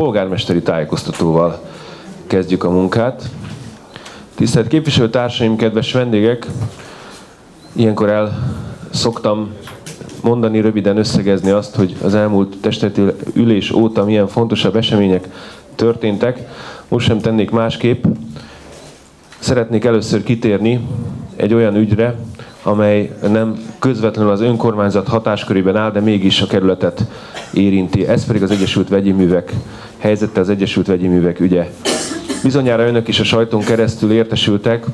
polgármesteri tájékoztatóval kezdjük a munkát. Tisztelt képviselőtársaim, kedves vendégek! Ilyenkor el szoktam mondani, röviden összegezni azt, hogy az elmúlt testeti ülés óta milyen fontosabb események történtek. Most sem tennék másképp. Szeretnék először kitérni egy olyan ügyre, amely nem közvetlenül az önkormányzat hatáskörében áll, de mégis a kerületet érinti. Ez pedig az Egyesült Vegyi Művek helyzete, az Egyesült Vegyi Művek ügye. Bizonyára önök is a sajton keresztül értesültek,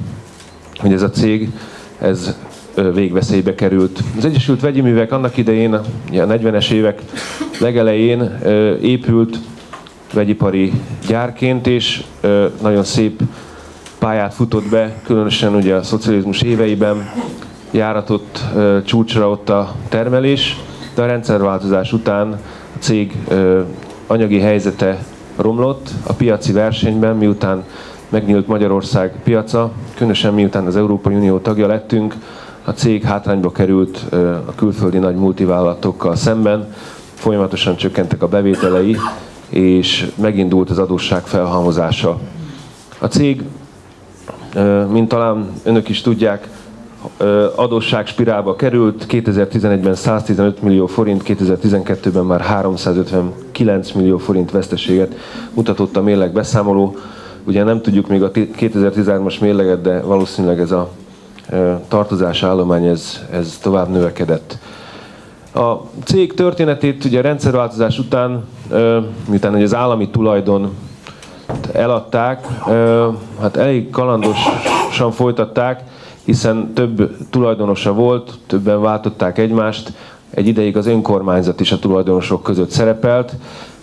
hogy ez a cég, ez végveszélybe került. Az Egyesült Vegyi Művek annak idején, a 40-es évek legelején épült vegyipari gyárként, és nagyon szép pályát futott be, különösen ugye a szocializmus éveiben járatott csúcsra ott a termelés, de a rendszerváltozás után a cég anyagi helyzete romlott a piaci versenyben, miután megnyílt Magyarország piaca, különösen miután az Európai Unió tagja lettünk, a cég hátrányba került a külföldi nagy multivállalatokkal szemben, folyamatosan csökkentek a bevételei, és megindult az adósság felhalmozása. A cég, mint talán önök is tudják, adósság spirálba került, 2011-ben 115 millió forint, 2012-ben már 359 millió forint veszteséget mutatott a mérleg beszámoló. Ugye nem tudjuk még a 2013-as mérleget, de valószínűleg ez a tartozás állomány ez, ez tovább növekedett. A cég történetét ugye a rendszerváltozás után, miután az állami tulajdon eladták, hát elég kalandosan folytatták, hiszen több tulajdonosa volt, többen váltották egymást, egy ideig az önkormányzat is a tulajdonosok között szerepelt,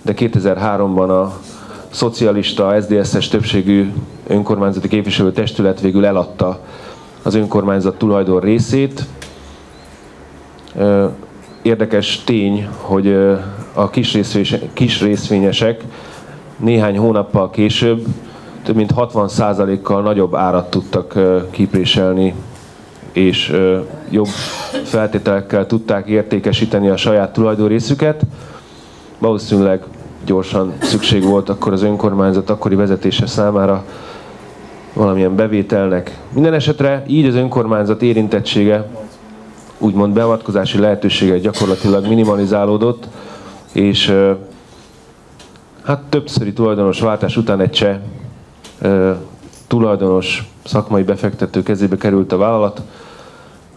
de 2003-ban a szocialista, SZDSZ-es többségű önkormányzati képviselő testület végül eladta az önkormányzat tulajdon részét. Érdekes tény, hogy a kis részvényesek néhány hónappal később több mint 60%-kal nagyobb árat tudtak kipréselni, és jobb feltételekkel tudták értékesíteni a saját tulajdonrészüket. Valószínűleg gyorsan szükség volt akkor az önkormányzat akkori vezetése számára valamilyen bevételnek. Minden esetre így az önkormányzat érintettsége, úgymond beavatkozási lehetősége gyakorlatilag minimalizálódott, és hát többszöri tulajdonos váltás után egy cseh tulajdonos szakmai befektető kezébe került a vállalat,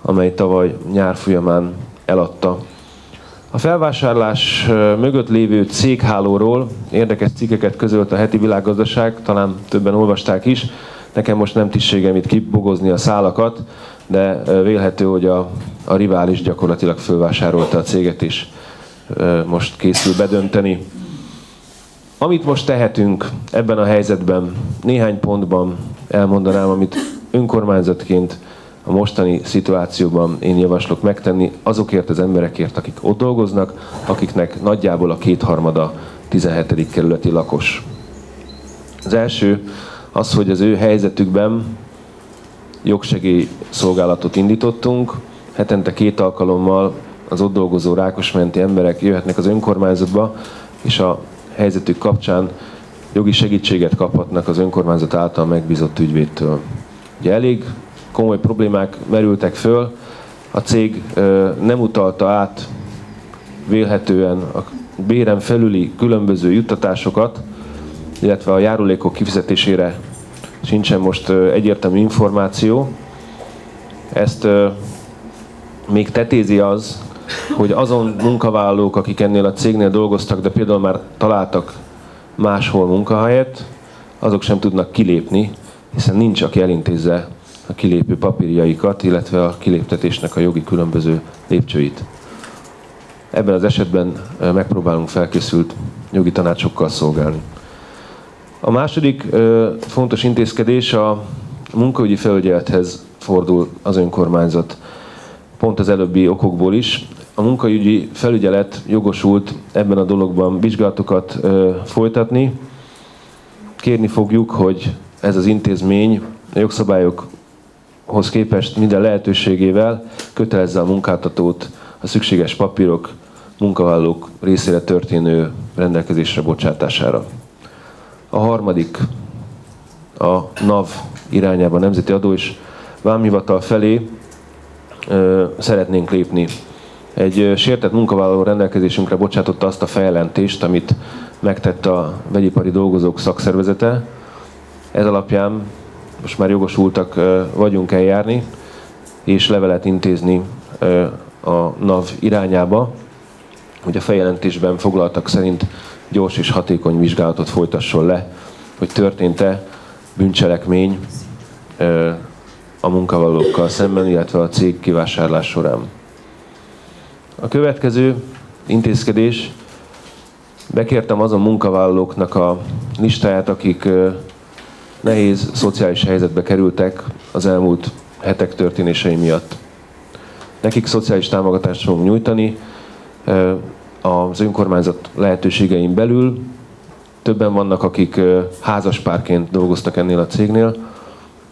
amely tavaly nyár folyamán eladta. A felvásárlás mögött lévő céghálóról érdekes cikkeket közölt a heti világgazdaság, talán többen olvasták is. Nekem most nem tisztségem itt kibogozni a szálakat, de vélhető, hogy a, a rivális gyakorlatilag fölvásárolta a céget is most készül bedönteni. Amit most tehetünk ebben a helyzetben, néhány pontban elmondanám, amit önkormányzatként a mostani szituációban én javaslok megtenni azokért az emberekért, akik ott dolgoznak, akiknek nagyjából a kétharmada 17. kerületi lakos. Az első az, hogy az ő helyzetükben jogsegély szolgálatot indítottunk. Hetente két alkalommal az ott dolgozó rákosmenti emberek jöhetnek az önkormányzatba, és a helyzetük kapcsán jogi segítséget kaphatnak az önkormányzat által megbízott ügyvédtől. Ugye elég komoly problémák merültek föl, a cég nem utalta át vélhetően a béren felüli különböző juttatásokat, illetve a járulékok kifizetésére sincsen most egyértelmű információ. Ezt még tetézi az, hogy azon munkavállalók, akik ennél a cégnél dolgoztak, de például már találtak máshol munkahelyet, azok sem tudnak kilépni, hiszen nincs, aki elintézze a kilépő papírjaikat, illetve a kiléptetésnek a jogi különböző lépcsőit. Ebben az esetben megpróbálunk felkészült jogi tanácsokkal szolgálni. A második fontos intézkedés a munkaügyi felügyelethez fordul az önkormányzat. Pont az előbbi okokból is. A munkaügyi felügyelet jogosult ebben a dologban vizsgálatokat folytatni. Kérni fogjuk, hogy ez az intézmény a jogszabályokhoz képest minden lehetőségével kötelezze a munkáltatót a szükséges papírok munkavállalók részére történő rendelkezésre bocsátására. A harmadik a NAV irányába, a Nemzeti Adó és Vámhivatal felé szeretnénk lépni. Egy sértett munkavállaló rendelkezésünkre bocsátotta azt a feljelentést, amit megtett a vegyipari dolgozók szakszervezete. Ez alapján most már jogosultak vagyunk eljárni, és levelet intézni a NAV irányába, hogy a feljelentésben foglaltak szerint gyors és hatékony vizsgálatot folytasson le, hogy történt-e bűncselekmény a munkavállalókkal szemben, illetve a cég kivásárlás során. A következő intézkedés, bekértem azon munkavállalóknak a listáját, akik nehéz szociális helyzetbe kerültek az elmúlt hetek történései miatt. Nekik szociális támogatást fogunk nyújtani az önkormányzat lehetőségein belül. Többen vannak, akik házaspárként dolgoztak ennél a cégnél.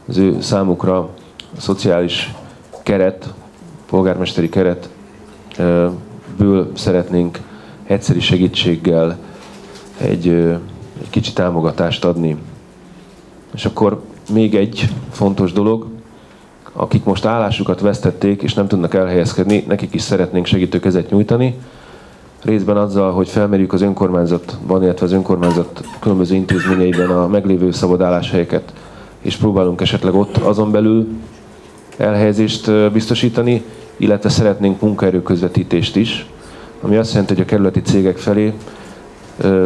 Az ő számukra a szociális keret, polgármesteri keretből szeretnénk egyszeri segítséggel egy, egy kicsi támogatást adni. És akkor még egy fontos dolog, akik most állásukat vesztették és nem tudnak elhelyezkedni, nekik is szeretnénk segítő kezet nyújtani. Részben azzal, hogy felmerjük az önkormányzatban, illetve az önkormányzat különböző intézményeiben a meglévő szabad álláshelyeket, és próbálunk esetleg ott azon belül elhelyezést biztosítani, illetve szeretnénk munkaerő közvetítést is, ami azt jelenti, hogy a kerületi cégek felé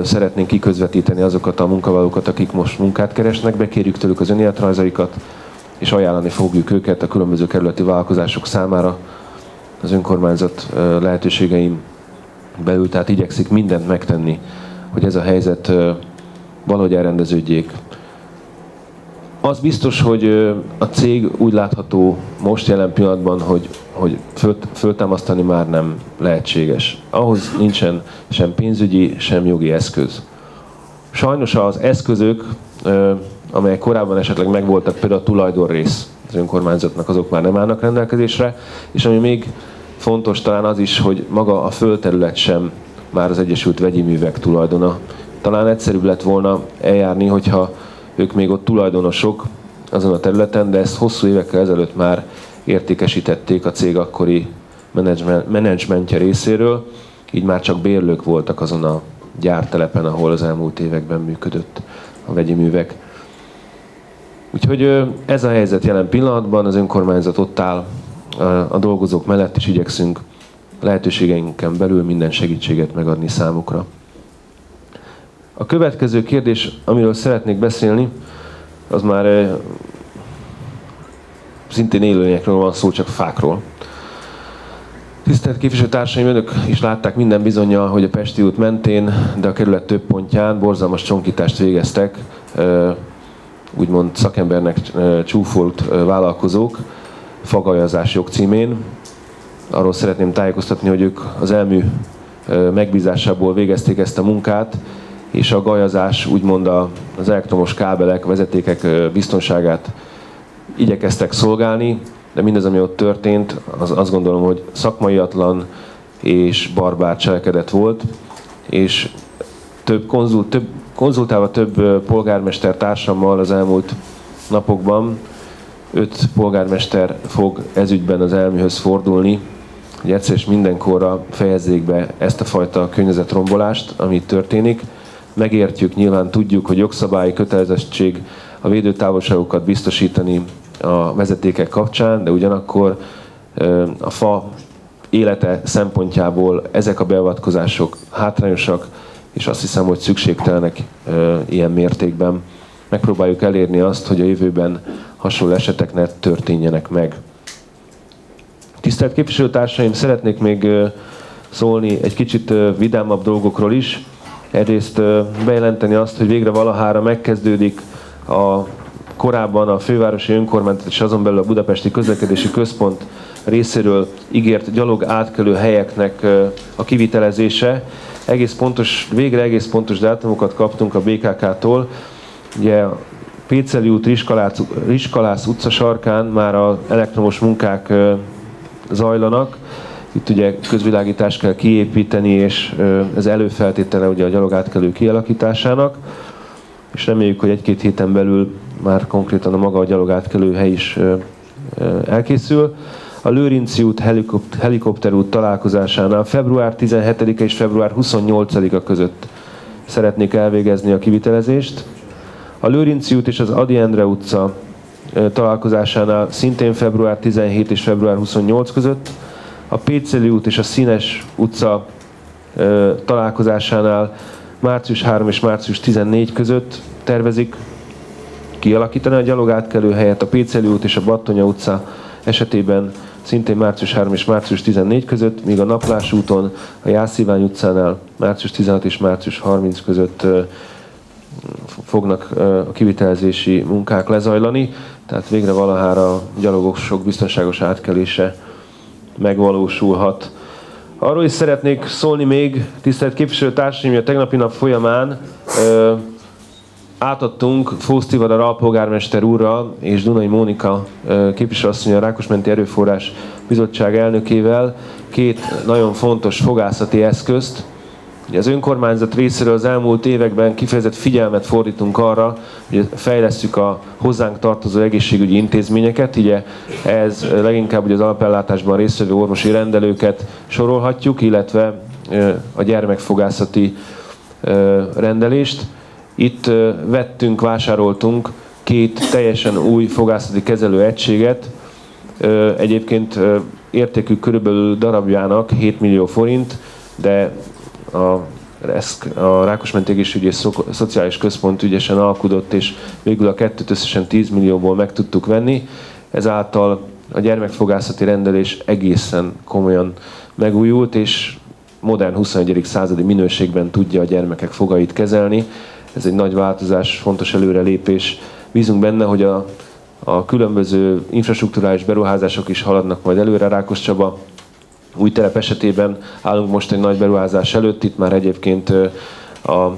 szeretnénk kiközvetíteni azokat a munkavállalókat, akik most munkát keresnek, bekérjük tőlük az önéletrajzaikat, és ajánlani fogjuk őket a különböző kerületi vállalkozások számára az önkormányzat lehetőségeim belül, tehát igyekszik mindent megtenni, hogy ez a helyzet valahogy elrendeződjék. Az biztos, hogy a cég úgy látható most jelen pillanatban, hogy, hogy föl, föltámasztani már nem lehetséges. Ahhoz nincsen sem pénzügyi, sem jogi eszköz. Sajnos az eszközök amelyek korábban esetleg megvoltak, például a tulajdonrész az önkormányzatnak, azok már nem állnak rendelkezésre, és ami még fontos talán az is, hogy maga a földterület sem már az Egyesült Vegyi Művek tulajdona. Talán egyszerűbb lett volna eljárni, hogyha ők még ott tulajdonosok azon a területen, de ezt hosszú évekkel ezelőtt már értékesítették a cég akkori menedzsmentje részéről, így már csak bérlők voltak azon a gyártelepen, ahol az elmúlt években működött a vegyi művek. Úgyhogy ez a helyzet jelen pillanatban, az önkormányzat ott áll a dolgozók mellett, is igyekszünk lehetőségeinken belül minden segítséget megadni számukra. A következő kérdés, amiről szeretnék beszélni, az már szintén élőlényekről van szó, csak fákról. Tisztelt képviselőtársaim, önök is látták minden bizonyal, hogy a Pesti út mentén, de a kerület több pontján borzalmas csonkítást végeztek úgymond szakembernek csúfolt vállalkozók fagajazás jogcímén. Arról szeretném tájékoztatni, hogy ők az elmű megbízásából végezték ezt a munkát, és a gajazás úgymond az elektromos kábelek, vezetékek biztonságát igyekeztek szolgálni, de mindez, ami ott történt, az azt gondolom, hogy szakmaiatlan és barbár cselekedet volt, és több, konzult, több konzultálva több polgármester társammal az elmúlt napokban, öt polgármester fog ezügyben az elműhöz fordulni, hogy egyszer és mindenkorra fejezzék be ezt a fajta környezetrombolást, ami történik. Megértjük, nyilván tudjuk, hogy jogszabályi kötelezettség a védőtávolságokat biztosítani a vezetékek kapcsán, de ugyanakkor a fa élete szempontjából ezek a beavatkozások hátrányosak, és azt hiszem, hogy szükségtelenek ilyen mértékben. Megpróbáljuk elérni azt, hogy a jövőben hasonló esetek ne történjenek meg. Tisztelt képviselőtársaim, szeretnék még szólni egy kicsit vidámabb dolgokról is. Egyrészt bejelenteni azt, hogy végre valahára megkezdődik a korábban a fővárosi önkormányzat és azon belül a Budapesti Közlekedési Központ részéről ígért gyalog átkelő helyeknek a kivitelezése egész pontos, végre egész pontos dátumokat kaptunk a BKK-tól. Ugye Péceli út, Riskalász, Riskalász utca sarkán már az elektromos munkák zajlanak, Itt ugye közvilágítást kell kiépíteni, és ez előfeltétele ugye a gyalogátkelő kialakításának, és reméljük, hogy egy-két héten belül már konkrétan a maga a gyalogátkelő hely is elkészül. A Lőrinci út helikopter út találkozásánál február 17-e és február 28-a között szeretnék elvégezni a kivitelezést. A Lőrinci út és az Adi Endre utca találkozásánál szintén február 17 és február 28 között. A Péceli út és a Színes utca találkozásánál március 3 és március 14 között tervezik kialakítani a gyalogátkelő helyet. A Péceli út és a Battonya utca esetében szintén március 3 és március 14 között, míg a Naplás úton, a Jászívány utcánál március 16 és március 30 között fognak a kivitelezési munkák lezajlani, tehát végre valahára gyalogosok biztonságos átkelése megvalósulhat. Arról is szeretnék szólni még, tisztelt képviselőtársaim, hogy a tegnapi nap folyamán ö, átadtunk Fósztivadar alpolgármester úrra és Dunai Mónika képviselőasszony a Rákosmenti Erőforrás Bizottság elnökével két nagyon fontos fogászati eszközt, Ugye az önkormányzat részéről az elmúlt években kifejezett figyelmet fordítunk arra, hogy fejlesztjük a hozzánk tartozó egészségügyi intézményeket, ugye ez leginkább ugye az alapellátásban résztvevő orvosi rendelőket sorolhatjuk, illetve a gyermekfogászati rendelést. Itt vettünk, vásároltunk két teljesen új fogászati kezelő egységet, egyébként értékük körülbelül darabjának 7 millió forint, de a a Rákosmenti Egészségügyi és Szociális Központ ügyesen alkudott, és végül a kettőt összesen 10 millióból meg tudtuk venni. Ezáltal a gyermekfogászati rendelés egészen komolyan megújult, és modern 21. századi minőségben tudja a gyermekek fogait kezelni. Ez egy nagy változás, fontos előrelépés. Bízunk benne, hogy a, a különböző infrastruktúrális beruházások is haladnak majd előre Rákos Csaba új telep esetében állunk most egy nagy beruházás előtt, itt már egyébként a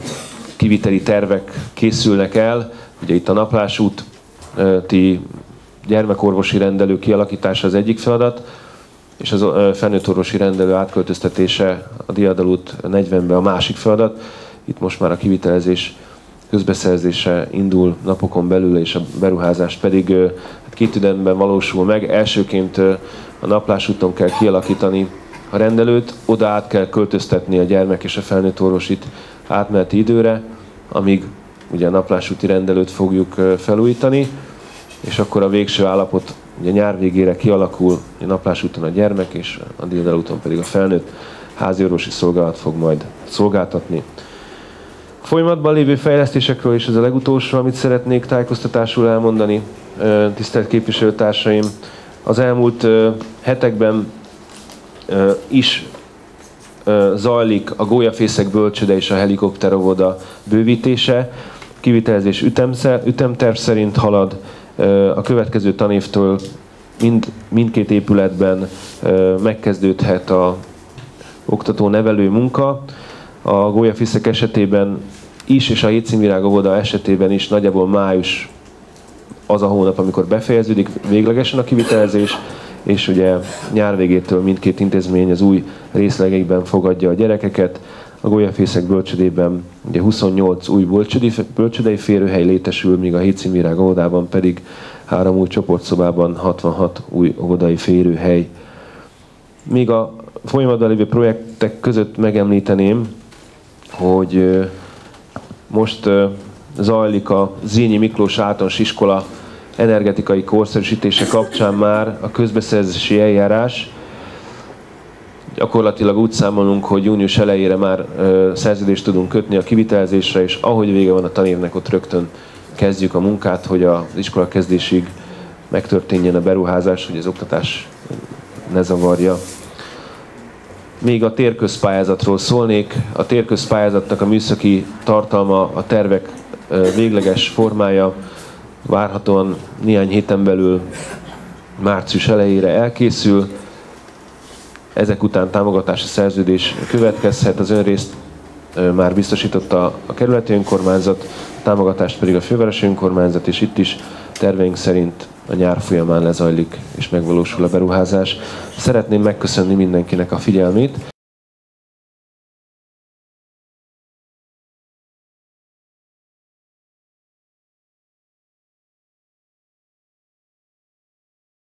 kiviteli tervek készülnek el, ugye itt a Naplás úti gyermekorvosi rendelő kialakítása az egyik feladat, és az felnőtt orvosi rendelő átköltöztetése a Diadalút 40-be a másik feladat. Itt most már a kivitelezés közbeszerzése indul napokon belül, és a beruházás pedig két ütemben valósul meg. Elsőként a naplás úton kell kialakítani a rendelőt, oda át kell költöztetni a gyermek és a felnőtt orvosit átmeneti időre, amíg ugye a naplásúti rendelőt fogjuk felújítani, és akkor a végső állapot ugye nyár végére kialakul, a naplás úton a gyermek, és a déldel úton pedig a felnőtt házi orvosi szolgálat fog majd szolgáltatni. A folyamatban lévő fejlesztésekről is ez a legutolsó, amit szeretnék tájékoztatásul elmondani, tisztelt képviselőtársaim. Az elmúlt hetekben is zajlik a gólyafészek bölcsöde és a helikopterovoda bővítése. Kivitelezés ütemterv szerint halad. A következő tanévtől mind, mindkét épületben megkezdődhet a oktató-nevelő munka. A gólyafészek esetében is, és a Hétszínvirág óvoda esetében is nagyjából május az a hónap, amikor befejeződik véglegesen a kivitelezés, és ugye nyár végétől mindkét intézmény az új részlegekben fogadja a gyerekeket. A Golyafészek bölcsödében ugye 28 új bölcsödei, bölcsödei férőhely létesül, míg a Hétszínvirág óvodában pedig három új csoportszobában 66 új óvodai férőhely. Míg a folyamatban lévő projektek között megemlíteném, hogy most zajlik a Zínyi Miklós általános iskola energetikai korszerűsítése kapcsán már a közbeszerzési eljárás. Gyakorlatilag úgy számolunk, hogy június elejére már szerződést tudunk kötni a kivitelezésre, és ahogy vége van a tanévnek, ott rögtön kezdjük a munkát, hogy az iskola kezdésig megtörténjen a beruházás, hogy az oktatás ne zavarja. Még a térközpályázatról szólnék. A térközpályázatnak a műszaki tartalma, a tervek végleges formája várhatóan néhány héten belül március elejére elkészül. Ezek után támogatási szerződés következhet, az önrészt már biztosította a kerületi önkormányzat, a támogatást pedig a fővárosi önkormányzat, és itt is terveink szerint a nyár folyamán lezajlik és megvalósul a beruházás. Szeretném megköszönni mindenkinek a figyelmét.